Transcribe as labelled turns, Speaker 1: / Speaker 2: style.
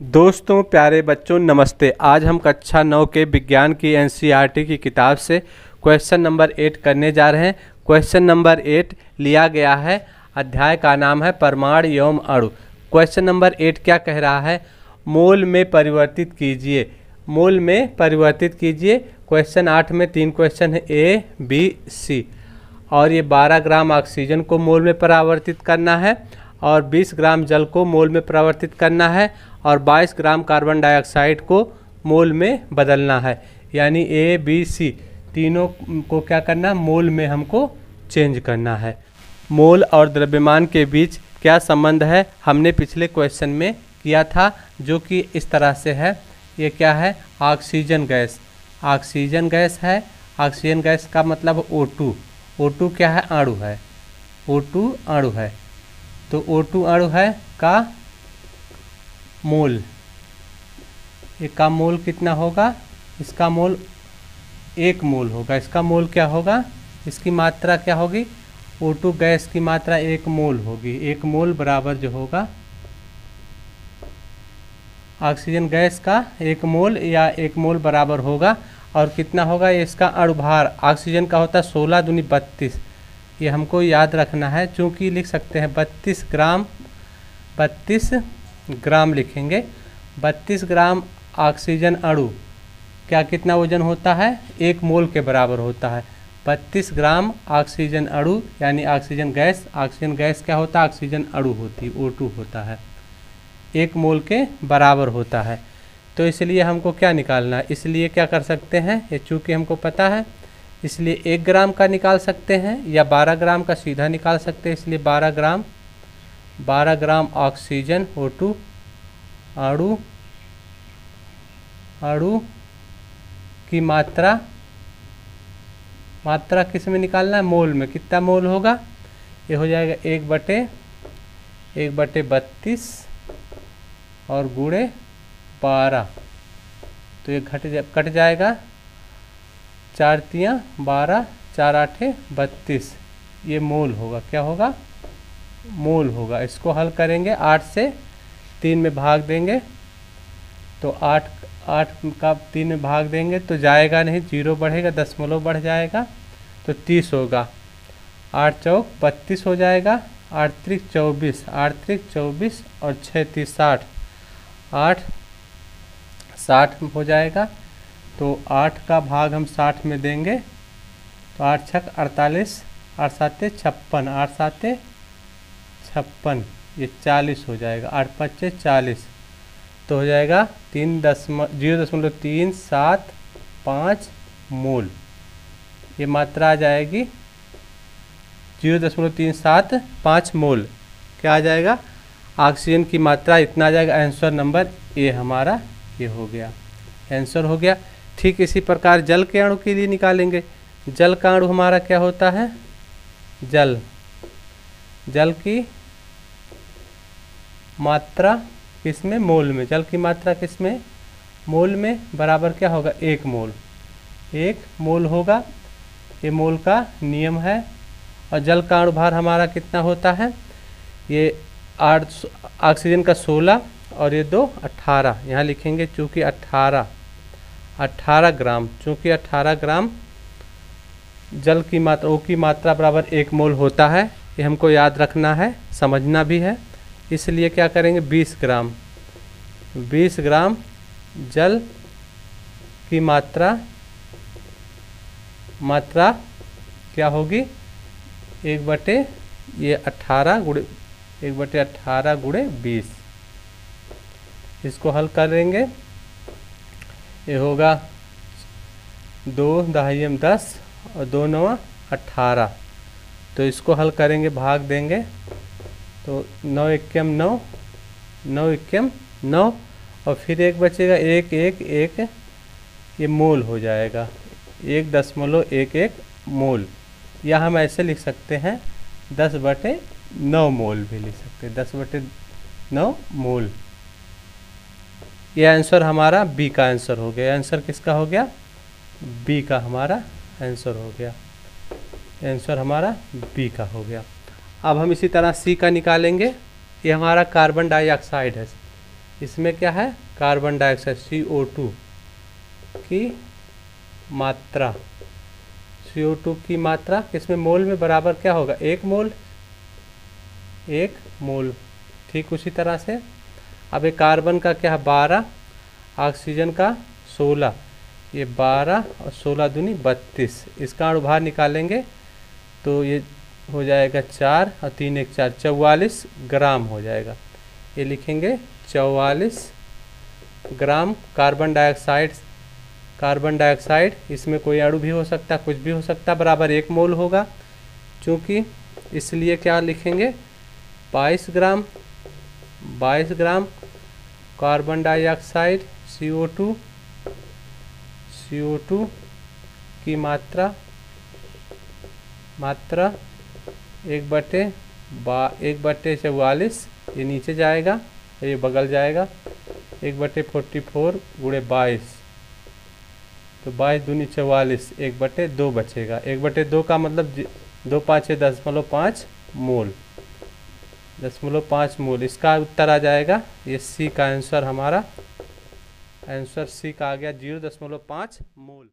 Speaker 1: दोस्तों, प्यारे बच्चों, नमस्ते। आज हम कक्षा नौ के विज्ञान की एन की किताब से क्वेश्चन नंबर एट करने जा रहे हैं। क्वेश्चन नंबर एट लिया गया है। अध्याय का नाम है परमाणु एवं अणु। क्वेश्चन नंबर एट क्या कह रहा है? मोल में परिवर्तित कीजिए। मोल में परिवर्तित कीजिए। क्वेश्चन आठ में तीन क्वेश्चन है ए बी सी और ये 12 ग्राम ऑक्सीजन को मोल में परावर्तित करना है और 20 ग्राम जल को मोल में परिवर्तित करना है। और 22 ग्राम कार्बन डाइऑक्साइड को मोल में बदलना है। यानी ए बी सी तीनों को क्या करना मोल में हमको चेंज करना है। मोल और द्रव्यमान के बीच क्या संबंध है? हमने पिछले क्वेश्चन में किया था, जो कि इस तरह से है। ये क्या है? Oxygen gas. ऑक्सीजन गैस है। ऑक्सीजन गैस का मतलब O2 O2 क्या है? अणु है। O2 अणु है। तो O2 अणु है का मोल। का मोल कितना होगा? इसका मोल एक मोल होगा। इसका मोल क्या होगा? इसकी मात्रा क्या होगी? O2 गैस की मात्रा एक मोल होगी। एक मोल बराबर जो होगा, ऑक्सीजन गैस का एक मोल या एक मोल बराबर होगा। और कितना होगा? इसका अणुभार। ऑक्सीजन का होता है सोलह दूनी बत्तीस। ये हमको याद रखना है, चूँकि लिख सकते हैं बत्तीस ग्राम, बत्तीस ग्राम लिखेंगे। बत्तीस ग्राम ऑक्सीजन अणु। क्या कितना वज़न होता है? एक मोल के बराबर होता है। बत्तीस ग्राम ऑक्सीजन अणु, यानी ऑक्सीजन गैस। ऑक्सीजन गैस क्या होता है? ऑक्सीजन अणु होती है ओ होता है। एक मोल के बराबर होता है। तो इसलिए हमको क्या निकालना है? इसलिए क्या कर सकते हैं? ये चूँकि हमको पता है, इसलिए एक ग्राम का निकाल सकते हैं या बारह ग्राम का सीधा निकाल सकते हैं। इसलिए बारह ग्राम बारह ग्राम ऑक्सीजन ओ टू अणु अणु की मात्रा मात्रा किसमें निकालना है? मोल में। कितना मोल होगा? ये हो जाएगा एक बटे एक बटे बत्तीस और गुड़े बारह। तो ये घट जा, कट जाएगा। चार तियाँ बारह चार आठे बत्तीस। ये मोल होगा। क्या होगा? मोल होगा। इसको हल करेंगे, आठ से तीन में भाग देंगे। तो आठ आठ का तीन में भाग देंगे तो जाएगा नहीं, ज़ीरो बढ़ेगा, दशमलव बढ़ जाएगा तो तीस होगा। आठ चौक बत्तीस हो जाएगा, आठ त्रिक चौबीस, आठ त्रिक चौबीस और छः तीस साठ। आठ साठ हो जाएगा तो आठ का भाग हम साठ में देंगे तो आठ छक अड़तालीस, आठ साते छप्पन, आठ साते छप्पन, ये चालीस हो जाएगा। आठ पच्चीस चालीस तो हो जाएगा तीन दशमलव ज़ीरो दशमलव तीन सात पाँच मूल। ये मात्रा आ जाएगी ज़ीरो दशमलव तीन सात पाँच मोल। क्या आ जाएगा? ऑक्सीजन की मात्रा इतना आ जाएगा। आंसर नंबर ए हमारा ये हो गया। आंसर हो गया। ठीक इसी प्रकार जल के अणु के लिए निकालेंगे। जल का अणु हमारा क्या होता है? जल। जल की मात्रा किसमें मोल में। जल की मात्रा किसमें मोल में। बराबर क्या होगा? एक मोल। एक मोल होगा। ये मोल का नियम है। और जल का अणुभार हमारा कितना होता है? ये आठ ऑक्सीजन का सोलह और ये दो अट्ठारह यहाँ लिखेंगे चूँकि अट्ठारह अट्ठारह ग्राम। चूँकि अट्ठारह ग्राम जल की मात्रा, ओ की मात्रा बराबर एक मोल होता है, ये हमको याद रखना है, समझना भी है। इसलिए क्या करेंगे? 20 ग्राम। 20 ग्राम जल की मात्रा मात्रा क्या होगी? एक बटे ये अट्ठारह गुड़े, एक बटे अट्ठारह गुड़े बीस। इसको हल करेंगे ये होगा दो दहाई दस और दो नवा अट्ठारह तो इसको हल करेंगे, भाग देंगे। तो नौ इक्कीम नौ नौ इक्कीम नौ, और फिर एक बचेगा एक एक एक, ये मोल हो जाएगा। एक दशमलव एक एक मोल। या हम ऐसे लिख सकते हैं, दस बटे नौ मोल भी लिख सकते हैं। दस बटे नौ मोल। ये आंसर हमारा बी का आंसर हो गया। आंसर किसका हो गया? बी का हमारा आंसर हो गया। आंसर हमारा बी का हो गया। अब हम इसी तरह सी का निकालेंगे। ये हमारा कार्बन डाइऑक्साइड है। इसमें क्या है? Carbon dioxide C O two की मात्रा। सी ओ टू की मात्रा इसमें मोल में बराबर क्या होगा? एक मोल। एक मोल। ठीक उसी तरह से। अब ये कार्बन का क्या है? बारह। ऑक्सीजन का सोलह। ये बारह और सोलह दूनी बत्तीस। इसका अणु बाहर निकालेंगे। तो ये हो जाएगा चार, और तीन एक चार, चौवालीस ग्राम हो जाएगा। ये लिखेंगे चौवालीस gram carbon dioxide. Carbon dioxide, इसमें कोई अणु भी हो सकता, कुछ भी हो सकता, बराबर एक मोल होगा। क्योंकि इसलिए क्या लिखेंगे? बाईस ग्राम बाईस gram carbon dioxide C O two C O two की मात्रा मात्रा एक बटे बा, एक बटे चौवालीस ये नीचे जाएगा, ये बगल जाएगा, एक बटे फोर्टी फोर गुड़े बाईस। तो बाईस दूनी चौवालीस, एक बटे दो बचेगा। एक बटे दो का मतलब दो पाँच है दशमलव पाँच मोल। दशमलव पाँच मोल, इसका उत्तर आ जाएगा, ये सी का आंसर हमारा, आंसर सी का आ गया ज़ीरो दशमलव पाँच मोल।